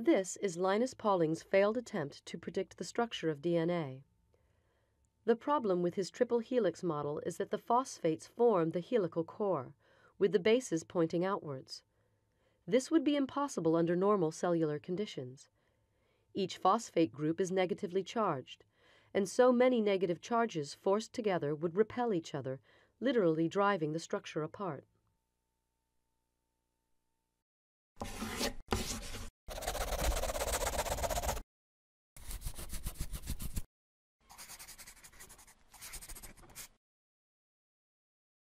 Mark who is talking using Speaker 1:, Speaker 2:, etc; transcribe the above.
Speaker 1: This is Linus Pauling's failed attempt to predict the structure of DNA. The problem with his triple helix model is that the phosphates form the helical core, with the bases pointing outwards. This would be impossible under normal cellular conditions. Each phosphate group is negatively charged, and so many negative charges forced together would repel each other, literally driving the structure apart.